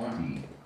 twenty